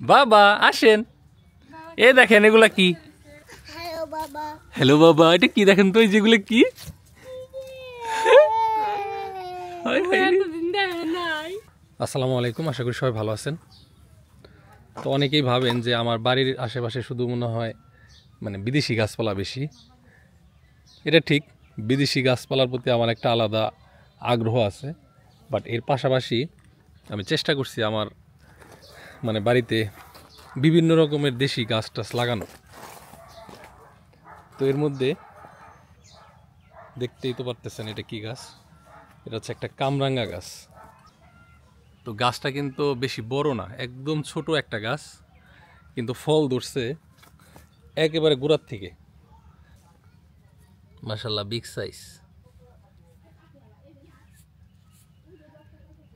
বাবা আসেন। এ দেখেন এগুলা কি? হ্যালো বাবা। হ্যালো বাবা এটা কি দেখেন তো যেগুলো কি? আসসালামু আলাইকুম আশা করি সবাই ভালো আছেন। তো অনেকেই ভাবেন যে আমার বাড়ির আশেপাশে শুধু মনে হয় মানে বিদেশি গাছপালা বেশি। এটা ঠিক বিদেশি গাছপালার প্রতি আমার একটা আলাদা আগ্রহ আছে। বাট এর পাশাপাশি আমি চেষ্টা করছি আমার মানে বাড়িতে বিভিন্ন রকমের দেশি গাছ টাছ লাগানো। তো এর মধ্যে দেখতেই তো পারতেছেন এটা কি গাছ? এটা হচ্ছে একটা কামরাঙ্গা গাছ। তো গাছটা কিন্তু বেশি বড় না, একদম ছোট একটা গাছ, কিন্তু ফল ধরছে একেবারে গোড়ার থেকে। মাসাল্লাহ বিগ সাইজ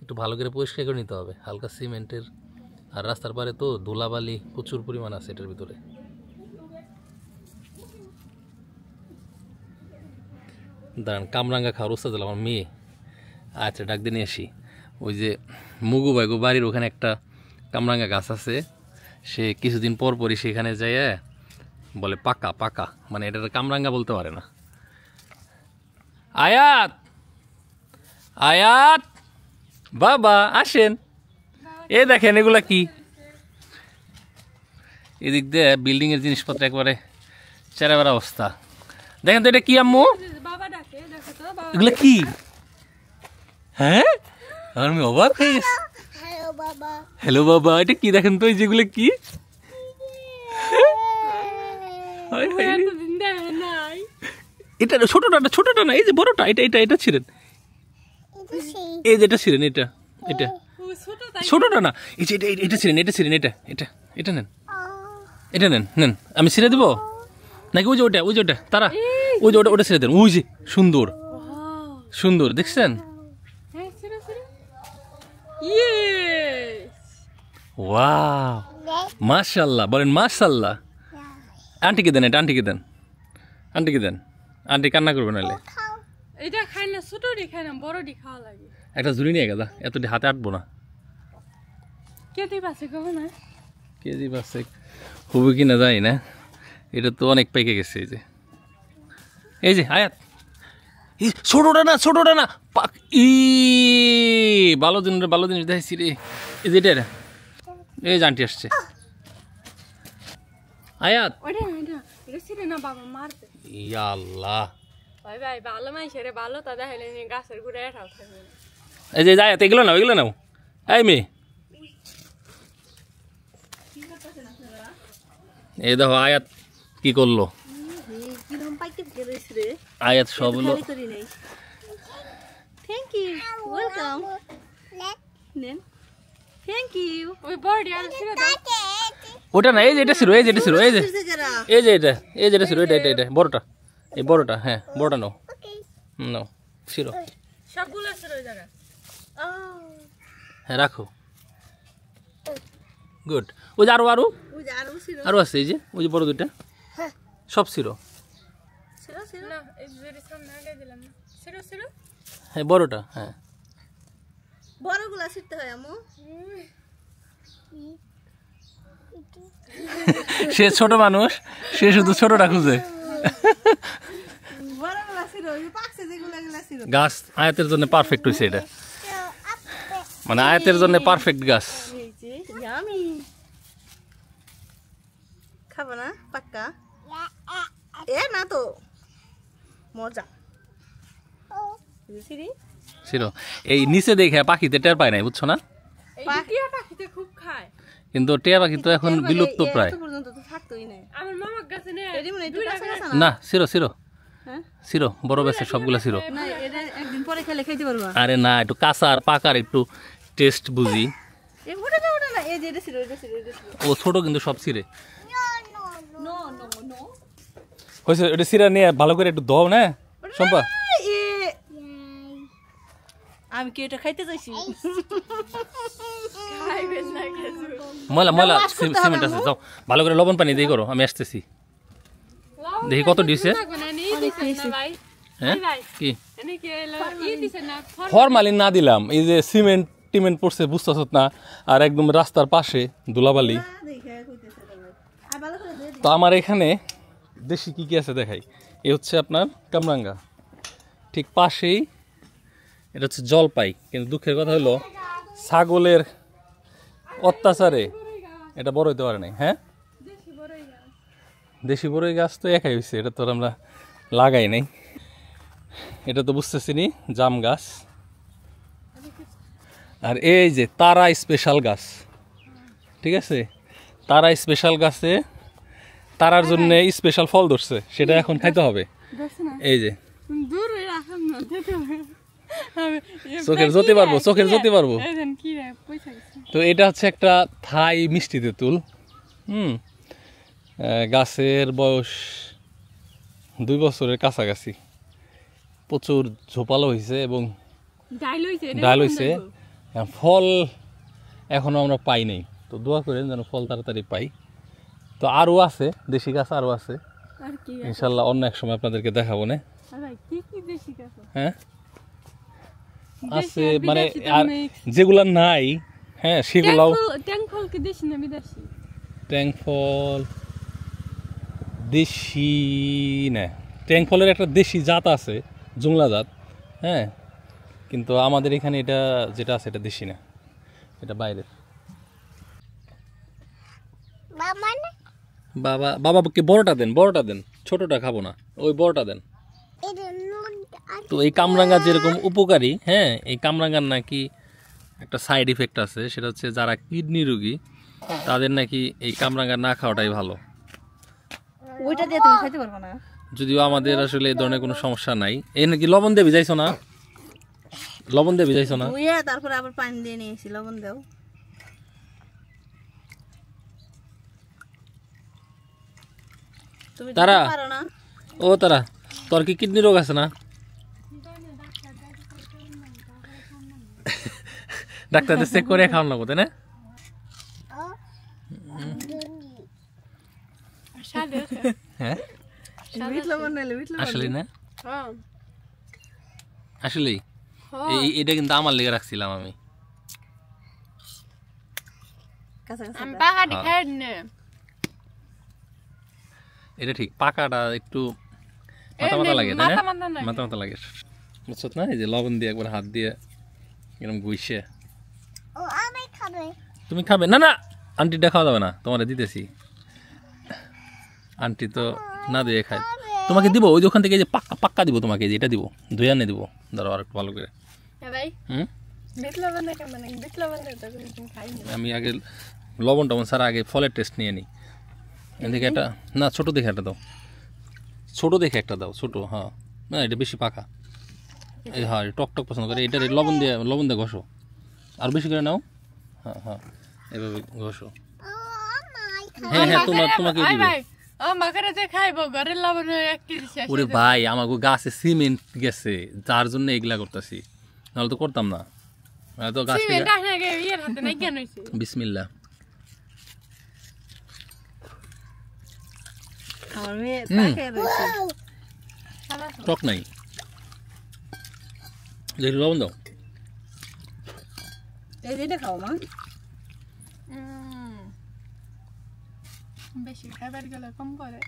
একটু ভালো করে পরিষ্কার করে নিতে হবে, হালকা সিমেন্টের আর রাস্তার পারে তো ধুলাবালি প্রচুর পরিমাণ আছে এটার ভিতরে। দাঁড়ান, কামরাঙ্গা খাওয়ার উস্তাদ হলো আমার মেয়ে। আচ্ছা ডাক দিয়ে আসি। ওই যে মুগু বাইগু বাড়ির ওখানে একটা কামরাঙ্গা গাছ আছে। সে কিছুদিন পর পরই সেখানে যায় বলে, পাকা পাকা। মানে এটা কামরাঙ্গা বলতে পারে না। আয়াত! আয়াত! বাবা, আসেন। এ দেখেন এগুলা কি? এদিক দিয়ে বিল্ডিংয়ের জিনিসপত্র একবারে চেরাবেড়া অবস্থা। দেখেন তো এটা কি আম্মু? বাবা ডাকে দেখো তো বাবা এগুলো কি? হ্যাঁ? আমি অবাক হয়ে গেছি। হ্যালো বাবা। এটা কি? দেখেন তো এই যেগুলো কি? এটা ছোটটা না ছোটটা না এই যে বড়টা এটা এটা এটা ছিলেন এই যে এটা ছিলেন এটা এটা। ছোটটা না। এই যে এটা ছিলেন এটা ছিলেন এটা এটা এটা নেন। এটা নেন নেন। আমি ছিঁড়ে দেবো? নাকি ওই যে ওটা ওই যে ওটা তারা। ওই যে ওটা ওটা ছিঁড়ে দেন। ওই যে সুন্দর। সুন্দর দেখছেন? হ্যাঁ ওয়াও। মাশাল্লাহ বলেন মাশাল্লাহ। আন্টিকে দেন এটা আন্টিকে দেন। আন্টিকে দেন। আন্টি কান্না করবে নাহলে এটা খাই না ছোটটি খাই না বড়টি খাওয়া লাগে। একটা ঝুড়ি নিয়ে গেদা এতটি হাতে আটবো না। কেটে পাচ্ছে কবে না। কেজি বাসে হবে কি না যাই না। এটা তো অনেক পেকে গেছে এই যে। এই যে আয়াত। ছোটটা না ছোটটা না। পাক ই ভালো দিন রে ভালো জিনিস দেখাইছি রে। এই যে এটা এই যে আন্টি আসছে। আয়াত। আল্লাহ। এই যে আয়াত এগুলো নাও এগুলো নাও। এই মেয়ে। এই দেখো আয়াত কি করল? আয়াত সব হলো থ্যাংক ইউ ওয়েলকাম নেন। থ্যাংক ইউ ওই বড়টি আর ছিল ওটা না এই যে এটা ছিল এই যে এটা ছিল এই যে এই যে এটা এই যে এটা ছিল এটা এটা এটা বড়টা। এই বড়টা হ্যাঁ বড়টা নাও। নাও ছিল। সবগুলো ছিল ওই জায়গায়। হ্যাঁ রাখো। গুড ওই যে আরও আরও। আরও আছে এই যে ওই যে বড় সব দিলাম না। ছিল ছিল হ্যাঁ বড়টা হ্যাঁ। বড়গুলা ছিটতে হয় আমু সে ছোট মানুষ সে শুধু ছোটটা খুঁজে। গাছ আয়াতের জন্য পারফেক্ট হয়েছে এটা। মানে আয়াতের জন্য পারফেক্ট গাছ এই যে ইয়ামি খাব না পাক্কা এ না তো মজা ছিল এই নিচে দেখে পাখিতে টের পায় নাই বুঝছ না পাখিতে খুব খায় কিন্তু টিয়া পাখি তো এখন বিলুপ্ত প্রায় এত পর্যন্ত তো থাকতোই না মনে হয় কাঁচা কাঁচা সিরো সিরো হ্যাঁ সিরো বড় বেসে সবগুলা সিরো না এটা একদিন পরে খেলে আরে না একটু কাঁচার পাকার একটু টেস্ট বুঝি ও ছোট কিন্তু সব নো হয়েছে এটা সিরা নিয়ে ভালো করে একটু দাও না? সম্পা এ আমি কি এটা খাইতে চাইছি ময়লা ময়লা সিমেন্ট আছে যাও। ভালো করে লবণ পানি দিয়ে করো আমি আসতেছি। দেখি কত দিছে? হ্যাঁ? কি? এনে কি এলো ই দিছেন না ফরমালিন। না দিলাম এই যে সিমেন্ট টিমেন্ট পড়ছে বুঝতেছ না আর একদম রাস্তার পাশে ধুলাবালি। তো আমার এখানে দেশি কি কি আছে দেখাই? এ হচ্ছে আপনার কামরাঙ্গা। ঠিক পাশেই এটা হচ্ছে জলপাই, কিন্তু দুঃখের কথা হলো ছাগলের অত্যাচারে এটা বড় হইতে পারে নাই হ্যাঁ? দেশি বড়ই গাছ তো একাই হয়েছে এটা তো আমরা লাগাই নাই। এটা তো বুঝতেছি নি জাম গাছ। আর এই যে তারা স্পেশাল গাছ, ঠিক আছে? তারা স্পেশাল গাছে তারার জন্য স্পেশাল ফল ধরছে সেটা এখন খাইতে হবে। এই যে। চোখের জ্যোতি পারব চোখের জ্যোতি পারব। তো এটা হচ্ছে একটা থাই মিষ্টি তেঁতুল। হুম। গাছের বয়স দুই বছরের কাছাকাছি। প্রচুর ঝোপালো হয়েছে এবং ডাল হয়েছে ফল এখনও আমরা পাই নাই। তো দোয়া করেন যেন ফল তাড়াতাড়ি পাই। তো আরও আছে দেশি গাছ আরও আছে। ইনশাল্লাহ অন্য এক সময় আপনাদেরকে দেখাবো না। হ্যাঁ? আছে মানে আর যেগুলা নাই হ্যাঁ সেগুলাও ট্যাং ফল দেশি না ট্যাং ফলের একটা দেশি জাত আছে জুংলা জাত হ্যাঁ? কিন্তু আমাদের এখানে এটা যেটা আছে এটা দেশি না এটা বাইরের। বাবা বাবাকে বড়টা দেন বড়টা দেন। ছোটটা খাব না ওই বড়টা দেন। তো এই কামরাঙ্গা যেরকম উপকারী হ্যাঁ এই কামরাঙ্গার নাকি একটা সাইড ইফেক্ট আছে সেটা হচ্ছে যারা কিডনি রোগী তাদের নাকি এই কামরাঙ্গা না খাওয়াটাই ভালো। ওইটা দিয়ে তুমি খাইতে পারব না। যদিও আমাদের আসলে এই ধরনের কোনো সমস্যা নাই। এই নাকি লবণ দিয়ে ভিজাইছো না? লবণ দিয়ে ভিজাইছো না? তারপরে আবার পানি দিয়ে নিয়েছি লবণ দাও তুমি দিতে তারা? ও তারা? তোর কি কিডনি রোগ আছে না? ডাক্তারদের চেক করে খাওয়ান লাগবো তাই না? হ্যাঁ? আসলে না? হ্যাঁ। আসলেই হ্যাঁ। এই এটা কিন্তু আমার লেগে রাখছিলাম আমি। এটা ঠিক পাকাটা একটু মাথা মাথা লাগে তাই না? মাথা মাথা লাগে। বুঝছ না? এই যে লবণ দিয়ে একবার হাত দিয়ে এরকম গুইসে তুমি খাবে? না না আন্টিটা খাওয়া যাবে না তোমার দিতেছি। আন্টি তো না দিয়ে খায়। তোমাকে দিব ওই ওখান থেকে যে পাক্কা পাক্কা দিব তোমাকে যে এটা দিব দুই আনে দিব। ধরো আর একটু ভালো করে। হ্যাঁ মানে আমি আগে লবণ টবণ ছাড়া আগে ফলের টেস্ট নিয়ে নিই। এদিকে একটা না ছোট দেখে একটা দাও। ছোট দেখে একটা দাও ছোট হ্যাঁ। না এটা বেশি পাকা। এই হ্যাঁ টক টক পছন্দ করে। এটা লবণ দিয়ে লবণ দিয়ে ঘষো। আর বেশি করে নাও। হ্যাঁ হ্যাঁ এভাবে ঘষো। হ্যাঁ হ্যাঁ তোমার তোমাকে দিবে। হয়ে ওরে ভাই আমাকে গাছে সিমেন্ট গেছে যার জন্য এগুলা করতেছি। নাহলে তো করতাম না। নাহলে তো গাছ বিসমিল্লা আমার মেয়ে তাকে রয়েছে টক নাই দেখি লবণ দাও এই যেটা খাও মা উম। বেশি খাইবার গেলে কম করে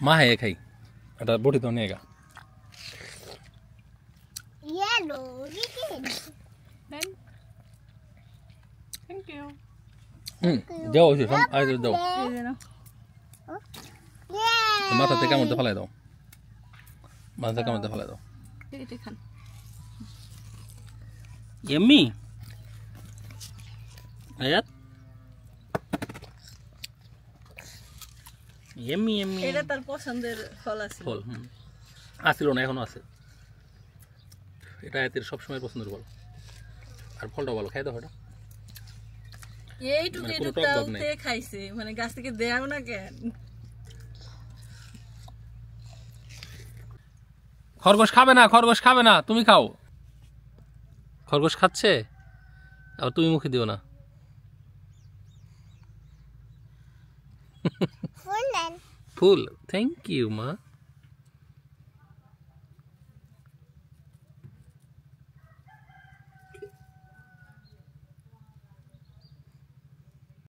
মা হ্যাঁ খাই এটা বটি তো নিয়ে গা দেন থ্যাংক ইউ হুম যাও ওই সব আরে দাও। মাথা থেকে আমার ফেলাই দাও মাথা থেকে আমার ফেলাই দাও এমনি আয়াত এমনি এমনি এটা তার পছন্দের ফল আছে। ফল হুম। না এখনও আছে। এটা আয়াতের সবসময় পছন্দের ফল। আর ফলটা ভালো খাই দাও এটা এইটুকু মানে। তে খাইছে মানে গাছ থেকে দেও না কেন? খরগোশ খাবে না খরগোশ খাবে না তুমি খাও। খরগোশ খাচ্ছে? আর তুমি মুখে দিও না। ফুল থ্যাংক ইউ মা।